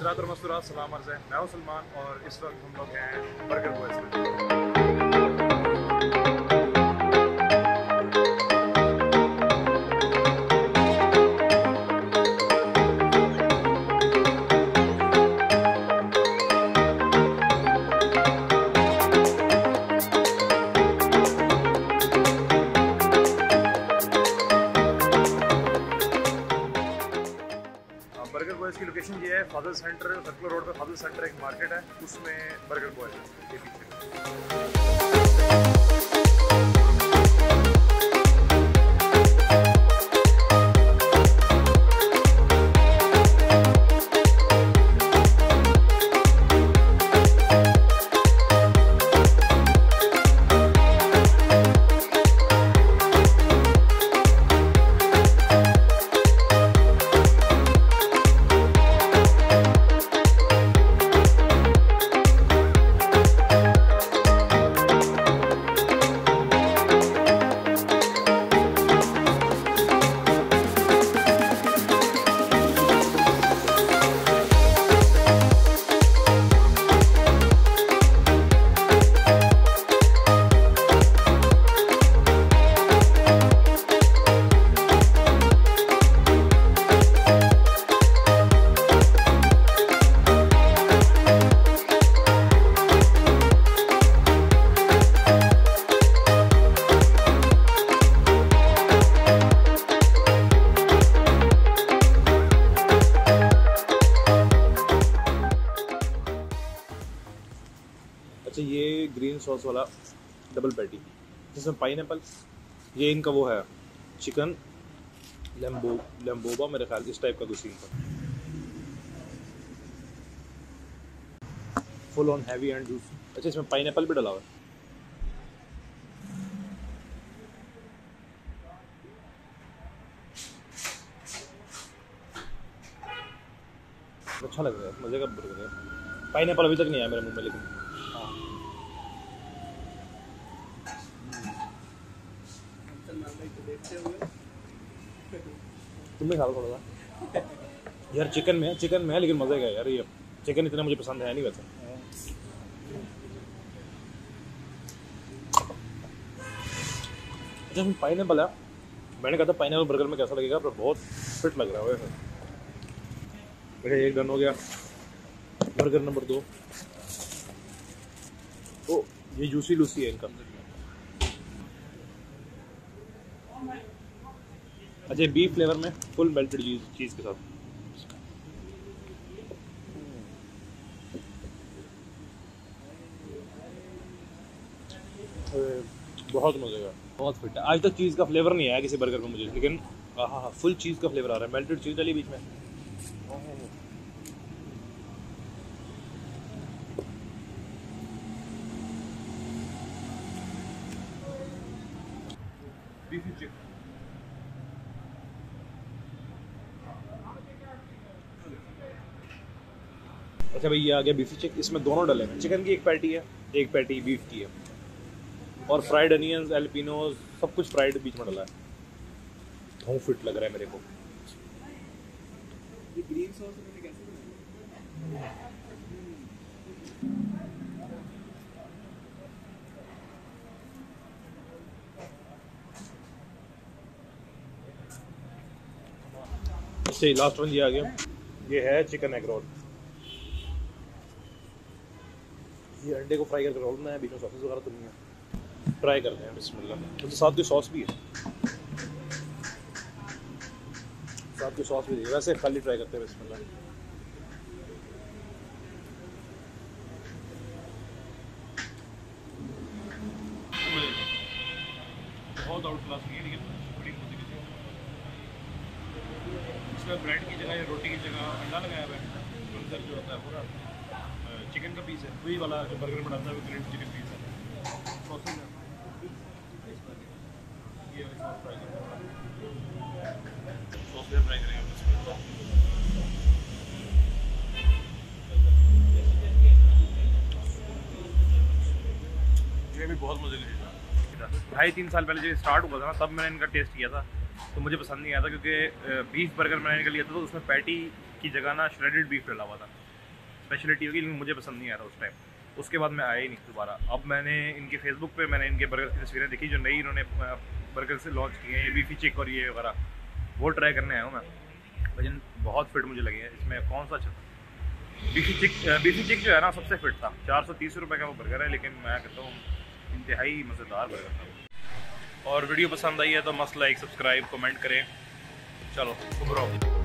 हजरात और मसूरा सलाम अर्ज़ है मैं सलमान और इस वक्त हम लोग हैं बर्गर बॉयज़ में फादर सेंटर, सर्कुलर रोड पे फादर सेंटर एक मार्केट है, उसमें बर्गर बॉय ये पीछे। अच्छा ये ग्रीन सॉस वाला डबल पैटी जिसमें पाइन ये इनका वो है चिकन लेम्बो लेम्बोबा मेरे ख्याल इस टाइप का कुछ सीन था। Full on heavy and juice अच्छा इसमें पाइन भी डला हुआ है। अच्छा लग रहा है, मज़े का बर्गर है। पाइन अभी तक नहीं आया मेरे मुँह में, लेकिन तुमने खा लो थोड़ा सा यार चिकन में चिकन में है, लेकिन मज़े का यार ये। चिकन इतना मुझे पसंद है नहीं वैसे। अच्छा इसमें पाइन है। मैंने कहा था पाइन बर्गर में कैसा लगेगा, पर बहुत फिट लग रहा है वैसे। मेरा एक डन हो गया। बर्गर नंबर दो। ओ ये जूसी लूसी है इनका। अच्छा बीफ फ्लेवर में फुल मेल्टेड चीज़ के साथ। बहुत मज़े का। बहुत फिट है। आज तक चीज़ का फ्लेवर नहीं आया किसी बर्गर में मुझे, लेकिन हाँ हाँ फुल चीज़ का फ्लेवर आ रहा है। मेल्टेड चीज़ डाली बीच में। बीफी चिकन अच्छा भाई ये आ गया बीफी चिक इसमें दोनों डले हैं। चिकन की एक पैटी है एक पैटी बीफ की है। और फ्राइड अनियंस एल्पिनोज सब कुछ फ्राइड बीच में डला है। बहुत फिट लग रहा है मेरे को। ये ग्रीन सॉस कैसे अच्छा लास्ट वन ये आ गया। ये है चिकन एग रोल ये अंडे को फ्राई करके रोल बनाया बीच में सॉसेस वगैरह तो नहीं है। फ्राई करते हैं बिस्मिल्लाह। तो साथ की सॉस भी है। साथ की सॉस भी है। वैसे खाली ट्राई करते हैं बिस्मिल्लाह। बहुत आउट क्लास नहीं है लेकिन बड़ी मज़े की इसमें ब्रेड की जगह या रोटी की जगह अंडा लगाया हुआ है। बर्गर जो होता है पूरा चिकन का पीस है। वही वाला जो बर्गर बनाता है, वो ग्रिल्ड चिकन पीस है। ये भी बहुत मज़े ढाई तीन साल पहले जब स्टार्ट हुआ था ना, तब मैंने इनका टेस्ट किया था। तो मुझे पसंद नहीं आया था क्योंकि बीफ बर्गर मैंने इनका लिया था तो उसमें पैटी की जगह ना श्रेडेड बीफ डला हुआ था। स्पेशलिटी होगी, लेकिन मुझे पसंद नहीं आया था उस टाइम उसके बाद मैं आया ही नहीं दोबारा। अब मैंने इनके फेसबुक पे, मैंने इनके बर्गर की तस्वीरें देखी, जो नई इन्होंने बर्गर से लॉन्च किए हैं, ये बीफी चिक और ये वगैरह। वो ट्राई करने आया हूँ मैं। लेकिन बहुत फिट मुझे लगे हैं। इसमें कौन सा अच्छा बीफी चिक बीफी चिक जो है ना, सबसे फिट था। चार सौ तीस रुपये का वो बर्गर है, लेकिन मैं कहता हूँ, इंतहाई मज़ेदार बर्गर था और वीडियो पसंद आई है तो मस्त लाइक सब्सक्राइब कमेंट करें। चलो उभरो।